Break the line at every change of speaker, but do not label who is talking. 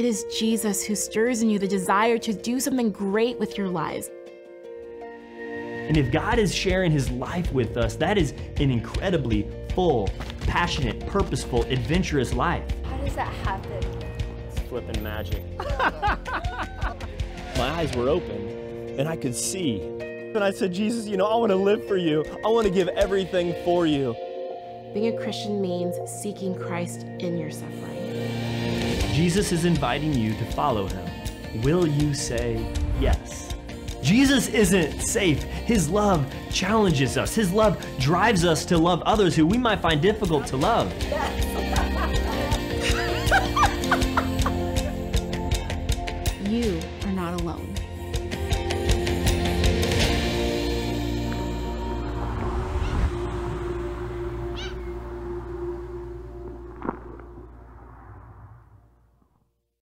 It is Jesus who stirs in you the desire to do something great with your lives.
And if God is sharing his life with us, that is an incredibly full, passionate, purposeful, adventurous life.
How does that happen?
It's flipping magic. My eyes were open and I could see. And I said, Jesus, you know, I want to live for you. I want to give everything for you.
Being a Christian means seeking Christ in your suffering.
Jesus is inviting you to follow him. Will you say yes? Jesus isn't safe. His love challenges us. His love drives us to love others who we might find difficult to love.
You are not alone.